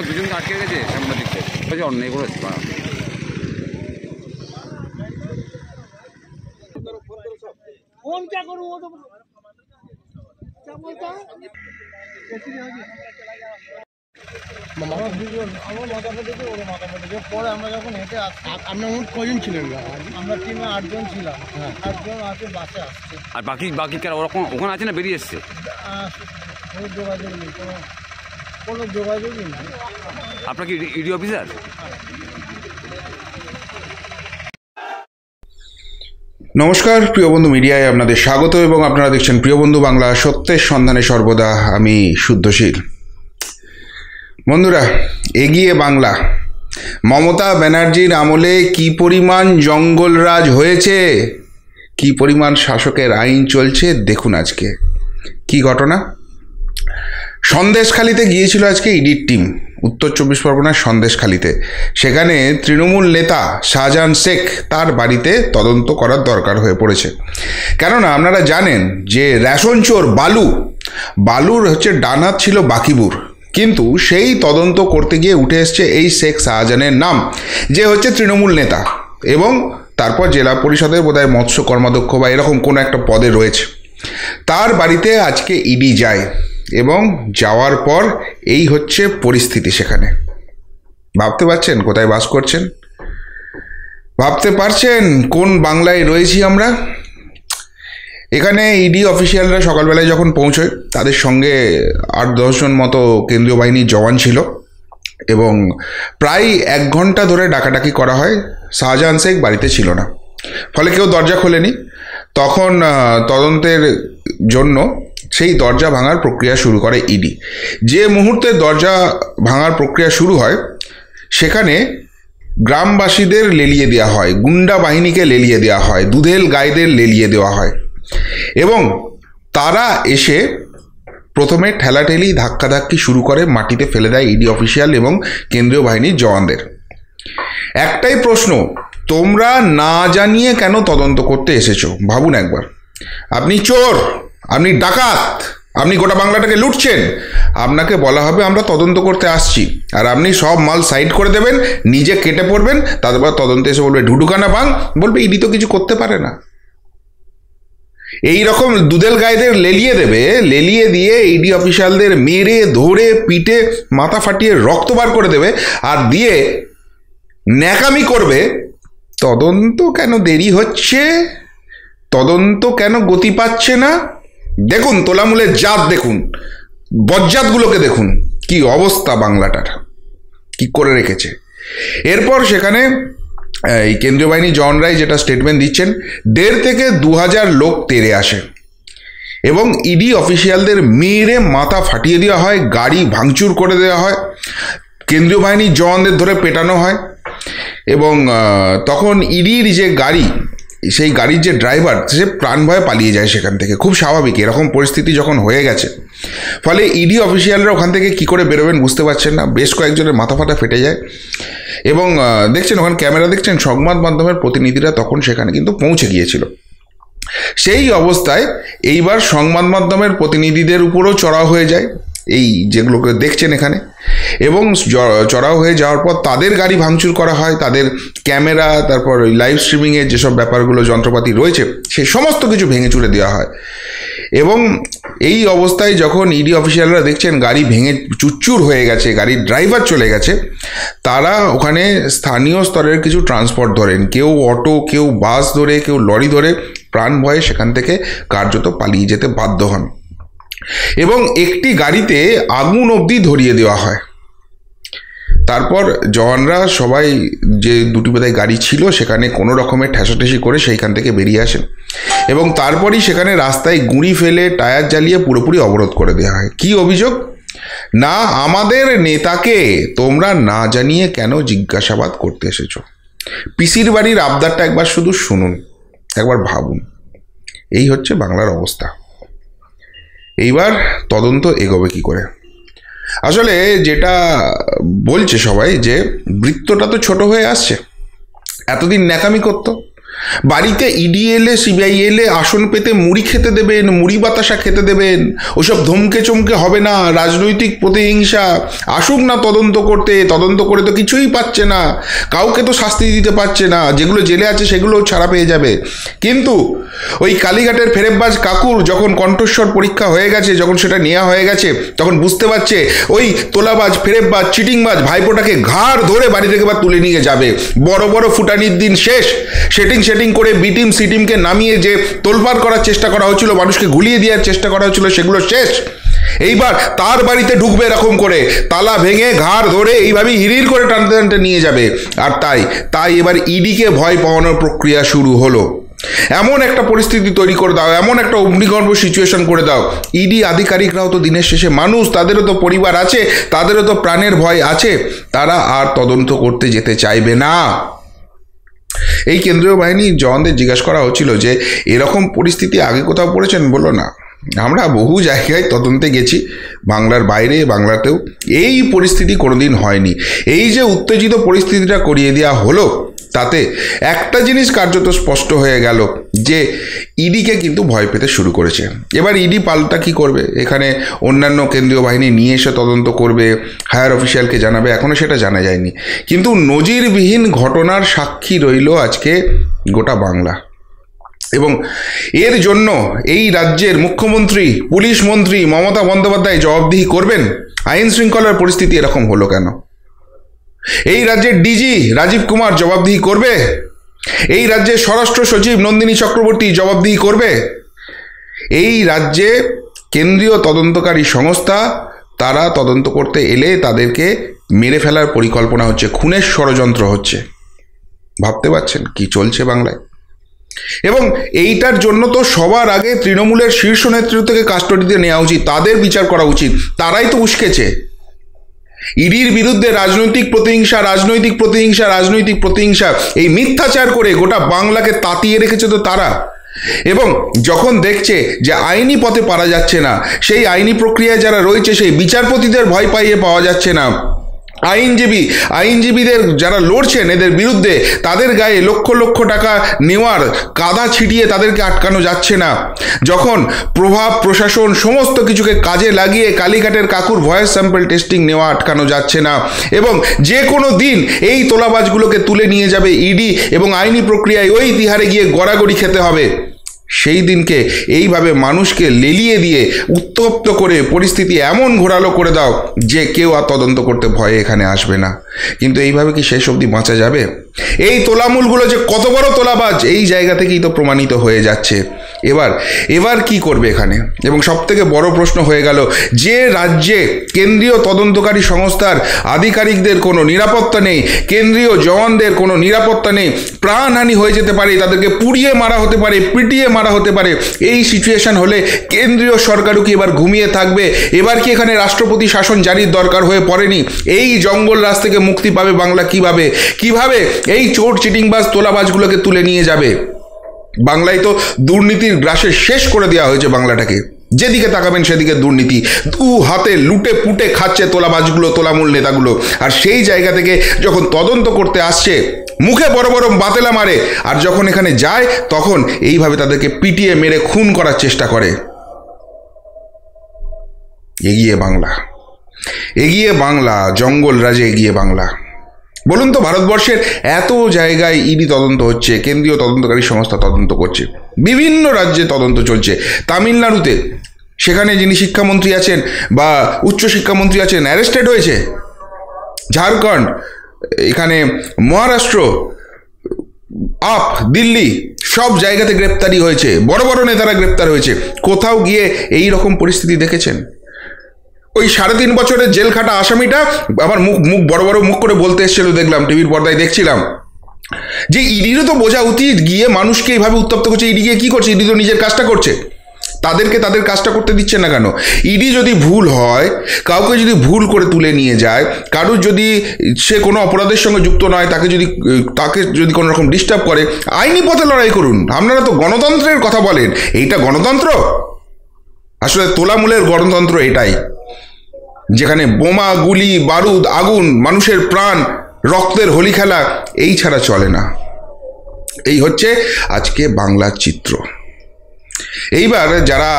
পর দুজনকে আটকে গেছে সাংবাদিককে বলছে অন্যায় করেছে ফোন পরে আমরা যখন হেঁটে আপনার কজন আমরা টিমে আটজন ছিলাম আটজন আছে বাসে আর বাকি বাকি ওরকম ওখানে আছে না বেরিয়ে এসছে কোনো যোগাযোগই নেই। আপনার কি ইডি অফিসার? নমস্কার প্রিয় বন্ধু মিডিয়ায় আপনাদের স্বাগত এবং আপনারা দেখছেন প্রিয় বন্ধু বাংলা সত্যের সন্ধানে সর্বদা আমি শুদ্ধশীল। বন্ধুরা এগিয়ে বাংলা। মমতা ব্যানার্জির আমলে কি পরিমাণ জঙ্গলরাজ হয়েছে? কি পরিমাণ শাসকের আইন চলছে? দেখুন আজকে। কি ঘটনা? সন্দেশখালিতে গিয়েছিল আজকে ইডির টিম, উত্তর চব্বিশ পরগনার সন্দেশখালিতে। সেখানে তৃণমূল নেতা শাহজাহান শেখ তার বাড়িতে তদন্ত করার দরকার হয়ে পড়েছে। কেননা আপনারা জানেন যে রেশন চোর বালু, বালুর হচ্ছে ডানাত ছিল বাকিবুর। কিন্তু সেই তদন্ত করতে গিয়ে উঠে এসছে এই শেখ শাহজাহানের নাম, যে হচ্ছে তৃণমূল নেতা এবং তারপর জেলা পরিষদের বোধহয় মৎস্য কর্মাধ্যক্ষ বা এরকম কোনো একটা পদে রয়েছে। তার বাড়িতে আজকে ইডি যায়। এবং যাওয়ার পর এই হচ্ছে পরিস্থিতি সেখানে। ভাবতে পারছেন কোথায় বাস করছেন? ভাবতে পারছেন কোন বাংলায় রয়েছি আমরা? এখানে ইডি অফিসিয়ালরা সকালবেলায় যখন পৌঁছয়, তাদের সঙ্গে আট দশজন মতো কেন্দ্রীয় বাহিনীর জওয়ান ছিল এবং প্রায় এক ঘণ্টা ধরে ডাকাডাকি করা হয়, শাহজাহান শেখ বাড়িতে ছিল না। ফলে কেউ দরজা খোলেনি। তখন তদন্তের জন্য সেই দরজা ভাঙার প্রক্রিয়া শুরু করে ইডি। যে মুহূর্তে দরজা ভাঙার প্রক্রিয়া শুরু হয়, সেখানে গ্রামবাসীদের লেলিয়ে দেওয়া হয়, গুন্ডা বাহিনীকে লেলিয়ে দেওয়া হয়, দুধেল গাইদের লেলিয়ে দেওয়া হয় এবং তারা এসে প্রথমে ঠেলাঠেলি ধাক্কাধাক্কি শুরু করে মাটিতে ফেলে দেয় ইডি অফিসিয়াল এবং কেন্দ্রীয় বাহিনীর জওয়ানদের। একটাই প্রশ্ন, তোমরা না জানিয়ে কেন তদন্ত করতে এসেছ? ভাবুন একবার। আপনি চোর! আপনি ডাকাত। আপনি গোটা বাংলাটাকে লুটছেন। আপনাকে বলা হবে আমরা তদন্ত করতে আসছি। আর আপনি সব মাল সাইড করে দেবেন, নিজে কেটে পড়বেন, তারপর তদন্তে এসে বলবে, ঢুডুকানা বাং বলবে, ইডি তো কিছু করতে পারে না। এই রকম দুধেল গায়েদের লেলিয়ে দেবে, লেলিয়ে দিয়ে ইডি অফিসিয়ালদের মেরে, ধরে, পিটে, মাথা ফাটিয়ে রক্ত বার করে দেবে আর দিয়ে ন্যাকামি করবে। তদন্ত কেন দেরি হচ্ছে? তদন্ত কেন গতি পাচ্ছে না? দেখুন, তোলামূলের জাত দেখুন, বজ্জাতগুলোকে দেখুন, কি অবস্থা বাংলাটার, কি করে রেখেছে। এরপর সেখানে এই কেন্দ্রীয় বাহিনী জওয়ানরাই যেটা স্টেটমেন্ট দিচ্ছেন, দেড় থেকে দু হাজার লোক তেরে আসে। এবং ইডি অফিসিয়ালদের মেরে মাথা ফাটিয়ে দেওয়া হয়, গাড়ি ভাঙচুর করে দেওয়া হয়, কেন্দ্রীয় বাহিনীর জওয়ানদের ধরে পেটানো হয়। এবং তখন ইডির যে গাড়ি সেই গাড়ির যে ড্রাইভার সে প্রাণ ভয়ে পালিয়ে যায় সেখান থেকে। খুব স্বাভাবিক, এরকম পরিস্থিতি যখন হয়ে গেছে। ফলে ইডি অফিসিয়ালরা ওখান থেকে কি করে বেরোবেন বুঝতে পারছেন না। বেশ কয়েকজনের মাথা ফাটা ফেটে যায়। এবং দেখছেন, ওখানে ক্যামেরা দেখছেন, সংবাদ মাধ্যমের প্রতিনিধিরা তখন সেখানে কিন্তু পৌঁছে গিয়েছিল। সেই অবস্থায় এইবার সংবাদ মাধ্যমের প্রতিনিধিদের উপরও চড়াও হয়ে যায়। এই যেগুলোকে দেখছেন এখানে। এবং চড়াও হয়ে যাওয়ার পর তাদের গাড়ি ভাঙচুর করা হয়, তাদের ক্যামেরা, তারপর ওই লাইভ স্ট্রিমিংয়ের যেসব ব্যাপারগুলো, যন্ত্রপাতি রয়েছে, সে সমস্ত কিছু ভেঙে চুরে দেওয়া হয়। এবং এই অবস্থায় যখন ইডি অফিসিয়ালরা দেখছেন গাড়ি ভেঙে চুরচুর হয়ে গেছে, গাড়ির ড্রাইভার চলে গেছে, তারা ওখানে স্থানীয় স্তরের কিছু ট্রান্সপোর্ট ধরেন। কেউ অটো কেউ বাস ধরে, কেউ লরি ধরে প্রাণ ভয়ে সেখান থেকে কার্যত পালিয়ে যেতে বাধ্য হন। এবং একটি গাড়িতে আগুন অবধি ধরিয়ে দেওয়া হয়। তারপর জওয়ানরা সবাই যে দুটি বোধহয় গাড়ি ছিল, সেখানে কোনো রকমের ঠেসাঠেসি করে সেইখান থেকে বেরিয়ে আসেন এবং তারপরই সেখানে রাস্তায় গুঁড়ি ফেলে টায়ার জ্বালিয়ে পুরোপুরি অবরোধ করে দেওয়া হয়। কি অভিযোগ? না, আমাদের নেতাকে তোমরা না জানিয়ে কেন জিজ্ঞাসাবাদ করতে এসেছ? পিসির বাড়ির আবদারটা একবার শুধু শুনুন, একবার ভাবুন। এই হচ্ছে বাংলার অবস্থা। এইবার তদন্ত এগোবে কি করে? আসলে যেটা বলছে সবাই যে বৃত্তটা তো ছোট হয়ে আসছে। এতদিন ন্যাকামি করতো। বাড়িতে ইডি এলে সিবিআই এলে আসন পেতে মুড়ি খেতে দেবেন, মুড়ি বাতাসা খেতে দেবেন। ওসব ধমকে চমকে হবে না, রাজনৈতিক প্রতিহিংসা। আসুক না তদন্ত করতে, তদন্ত করে তো কিছুই পাচ্ছে না। কাউকে তো শাস্তি দিতে পারছে না, যেগুলো জেলে আছে সেগুলোও ছাড়া পেয়ে যাবে। কিন্তু ওই কালীঘাটের ফেরেববাজ কাকুর যখন কণ্ঠস্বর পরীক্ষা হয়ে গেছে, যখন সেটা নেওয়া হয়ে গেছে, তখন বুঝতে পারছে ওই তোলাবাজ, ফেরেববাজ, চিটিংবাজ ভাইপোটাকে ঘাড় ধরে বাড়ি থেকে বা তুলে নিয়ে যাবে। বড় বড় ফুটানির দিন শেষ, সেটিং সেটিং করে বি টিম সি টিমকে নামিয়ে যে তোলপাড় করার চেষ্টা করা হয়েছিল মানুষকে গুলিয়ে দেওয়ার চেষ্টা করা হয়েছিল সেগুলো শেষ। এইবার তার বাড়িতে ঢুকবে এরকম করে, তালা ভেঙে ঘাড় ধরে এইভাবেই হিরির করে টানতে টানতে নিয়ে যাবে। আর তাই তাই এবার ইডিকে ভয় পাওয়ানোর প্রক্রিয়া শুরু হলো। এমন একটা পরিস্থিতি তৈরি করে দাও, এমন একটা অগ্নিগর্ভ সিচুয়েশন করে দাও। ইডি আধিকারিকরাও তো দিনের শেষে মানুষ, তাদেরও তো পরিবার আছে, তাদেরও তো প্রাণের ভয় আছে। তারা আর তদন্ত করতে যেতে চাইবে না। এই কেন্দ্রীয় বাহিনী জওয়ানদের জিজ্ঞাসা করা হচ্ছিল যে, এরকম পরিস্থিতি আগে কোথাও পড়েছেন? বলো না। আমরা বহু জায়গায় তদন্তে গেছি, বাংলার বাইরে, বাংলাতেও। এই পরিস্থিতি কোনোদিন হয়নি। এই যে উত্তেজিত পরিস্থিতিটা করিয়ে দেওয়া হলো, তাতে একটা জিনিস কার্যত স্পষ্ট হয়ে গেল। যে ইডিকে কিন্তু ভয় পেতে শুরু করেছে। এবার ইডি পাল্টা কি করবে? এখানে অন্যান্য কেন্দ্রীয় বাহিনী নিয়ে এসে তদন্ত করবে, হায়ার অফিসিয়ালকে জানাবে এখনও সেটা জানা যায়নি। কিন্তু নজিরবিহীন ঘটনার সাক্ষী রইল আজকে গোটা বাংলা। এবং এর জন্য এই রাজ্যের মুখ্যমন্ত্রী, পুলিশ মন্ত্রী মমতা বন্দ্যোপাধ্যায় জবাবদিহি করবেন? আইন শৃঙ্খলার পরিস্থিতি এরকম হলো কেন? এই রাজ্যের ডিজি রাজীব কুমার জবাবদিহি করবে? এই রাজ্যে স্বরাষ্ট্র সচিব নন্দিনী চক্রবর্তী জবাবদিহি করবে? এই রাজ্যে কেন্দ্রীয় তদন্তকারী সংস্থা, তারা তদন্ত করতে এলে তাদেরকে মেরে ফেলার পরিকল্পনা হচ্ছে, খুনের ষড়যন্ত্র হচ্ছে। ভাবতে পারছেন কি চলছে বাংলায়? এবং এইটার জন্য তো সবার আগে তৃণমূলের শীর্ষ নেতৃত্ব থেকে কাস্টডিতে নেওয়া উচিত, তাদের বিচার করা উচিত, তারাই তো উস্কেছে। ইডির বিরুদ্ধে রাজনৈতিক প্রতিহিংসা রাজনৈতিক প্রতিহিংসা রাজনৈতিক প্রতিহিংসা, এই মিথ্যাচার করে গোটা বাংলাকে তাতিয়ে রেখেছে তো তারা। এবং যখন দেখছে যে আইনি পথে পারা যাচ্ছে না, সেই আইনি প্রক্রিয়ায় যারা রয়েছে, সেই বিচারপতিদের ভয় পাইয়ে পাওয়া যাচ্ছে না। আইনজীবী, আইনজীবীদের যারা লড়ছেন এদের বিরুদ্ধে তাদের গায়ে লক্ষ লক্ষ টাকা নেওয়ার কাদা ছিটিয়ে তাদেরকে আটকানো যাচ্ছে না। যখন প্রভাব, প্রশাসন সমস্ত কিছুকে কাজে লাগিয়ে কালীঘাটের কাকুর ভয়েস স্যাম্পল টেস্টিং নেওয়া আটকানো যাচ্ছে না এবং যে কোনো দিন এই তোলাবাজগুলোকে তুলে নিয়ে যাবে ইডি এবং আইনি প্রক্রিয়ায় ওই তিহারে গিয়ে গড়াগড়ি খেতে হবে। সেই দিনকে এইভাবে মানুষকে লেলিয়ে দিয়ে উত্তপ্ত করে পরিস্থিতি এমন ঘোরালো করে দাও যে কেউ আর তদন্ত করতে ভয়ে এখানে আসবে না। কিন্তু এইভাবে কি শেষ অবধি বাঁচা যাবে? এই তোলামূলগুলো যে কত বড় তোলাবাজ, এই জায়গা থেকেই তো প্রমাণিত হয়ে যাচ্ছে। এবার এবার কি করবে এখানে? এবং সবথেকে বড় প্রশ্ন হয়ে গেল, যে রাজ্যে কেন্দ্রীয় তদন্তকারী সংস্থার আধিকারিকদের কোনো নিরাপত্তা নেই, কেন্দ্রীয় জওয়ানদের কোনো নিরাপত্তা নেই, প্রাণহানি হয়ে যেতে পারে, তাদেরকে পুড়িয়ে মারা হতে পারে, পিটিয়ে মারা হতে পারে, এই সিচুয়েশন হলে কেন্দ্রীয় সরকারও কি এবার ঘুমিয়ে থাকবে? এবার কি এখানে রাষ্ট্রপতি শাসন জারির দরকার হয়ে পড়েনি? এই জঙ্গল রাজ থেকে মুক্তি পাবে বাংলা কীভাবে? কীভাবে এই চোর চিটিংবাজ তোলাবাজগুলোকে তুলে নিয়ে যাবে। বাংলায় তো দুর্নীতির গ্রাসে শেষ করে দেওয়া হয়েছে বাংলাটাকে। যেদিকে তাকাবেন সেদিকে দুর্নীতি। দু হাতে লুটে পুটে খাচ্ছে তোলাবাজগুলো, তোলামূল নেতাগুলো। আর সেই জায়গা থেকে যখন তদন্ত করতে আসছে, মুখে বড় বড় বাতেলা মারে। আর যখন এখানে যায়, তখন এইভাবে তাদেরকে পিটিয়ে মেরে খুন করার চেষ্টা করে। এগিয়ে বাংলা। এগিয়ে বাংলা, জঙ্গল রাজে এগিয়ে বাংলা। বলুন তো, ভারতবর্ষের এত জায়গায় ইডি তদন্ত হচ্ছে, কেন্দ্রীয় তদন্তকারী সংস্থা তদন্ত করছে, বিভিন্ন রাজ্যে তদন্ত চলছে। তামিলনাড়ুতে সেখানে যিনি শিক্ষামন্ত্রী আছেন বা উচ্চ শিক্ষামন্ত্রী আছেন অ্যারেস্টেড হয়েছে। ঝাড়খণ্ড, এখানে মহারাষ্ট্র, আপ, দিল্লি, সব জায়গাতে গ্রেপ্তারি হয়েছে, বড় বড় নেতারা গ্রেপ্তার হয়েছে। কোথাও গিয়ে এই রকম পরিস্থিতি দেখেছেন? ওই সাড়ে তিন বছরের জেল খাটা আসামিটা আমার মুখ মুখ বড় বড় মুখ করে বলতে এসেছিল, দেখলাম টিভির পর্দায় দেখছিলাম। যে ইডিরও তো বোঝা উচিত গিয়ে মানুষকে এইভাবে উত্তপ্ত করছে, ইডি গিয়ে কী করছে? ইডি তো নিজের কাজটা করছে। তাদেরকে তাদের কাজটা করতে দিচ্ছে না কেন? ইডি যদি ভুল হয়, কাউকে যদি ভুল করে তুলে নিয়ে যায়, কারুর যদি সে কোনো অপরাধের সঙ্গে যুক্ত নয়, তাকে যদি তাকে যদি কোনো রকম ডিস্টার্ব করে, আইনি পথে লড়াই করুন। আপনারা তো গণতন্ত্রের কথা বলেন, এইটা গণতন্ত্র? আসলে তোলামূলের গণতন্ত্র এটাই। যেখানে বোমা, গুলি, বারুদ, আগুন, মানুষের প্রাণ, রক্তের হোলি খেলা, এই ছাড়া চলে না। এই হচ্ছে আজকে বাংলার চিত্র। এইবার যারা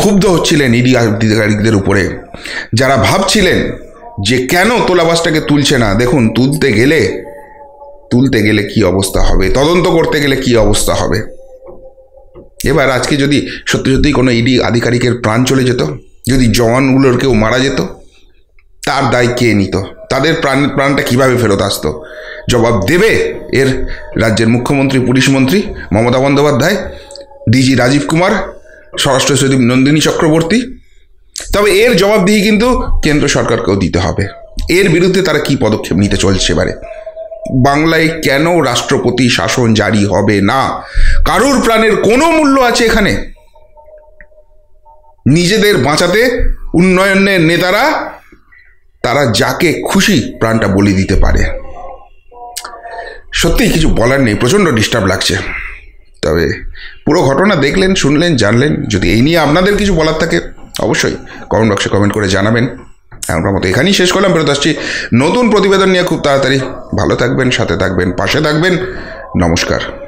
ক্ষুব্ধ হচ্ছিলেন ইডি আধিকারিকদের উপরে, যারা ভাবছিলেন যে কেন তোলাবাসটাকে তুলছে না, দেখুন, তুলতে গেলে তুলতে গেলে কি অবস্থা হবে, তদন্ত করতে গেলে কি অবস্থা হবে। এবার আজকে যদি সত্যি সত্যি কোনো ইডি আধিকারিকের প্রাণ চলে যেত যদি জওয়ানগুলোর কেউ মারা যেত, তার দায় কে নিত? তাদের প্রাণ, প্রাণটা কীভাবে ফেরত আসতো? জবাব দেবে এর রাজ্যের মুখ্যমন্ত্রী, পুলিশ মন্ত্রী মমতা বন্দ্যোপাধ্যায়, ডিজি রাজীব কুমার, স্বরাষ্ট্র সচিব নন্দিনী চক্রবর্তী। তবে এর জবাব জবাবদিহি কিন্তু কেন্দ্র সরকারকেও দিতে হবে। এর বিরুদ্ধে তারা কি পদক্ষেপ নিতে চলছে এবারে? বাংলায় কেন রাষ্ট্রপতি শাসন জারি হবে না? কারুর প্রাণের কোনো মূল্য আছে এখানে? নিজেদের বাঁচাতে উন্নয়নের নেতারা, তারা যাকে খুশি প্রাণটা বলি দিতে পারে। সত্যিই কিছু বলার নেই, প্রচণ্ড ডিস্টার্ব লাগছে। তবে পুরো ঘটনা দেখলেন, শুনলেন, জানলেন, যদি এই নিয়ে আপনাদের কিছু বলার থাকে, অবশ্যই কমেন্ট বক্সে কমেন্ট করে জানাবেন। এমনকার মতো এখানেই শেষ করলাম, ফেরত আসছি নতুন প্রতিবেদন নিয়ে খুব তাড়াতাড়ি। ভালো থাকবেন, সাথে থাকবেন, পাশে থাকবেন। নমস্কার।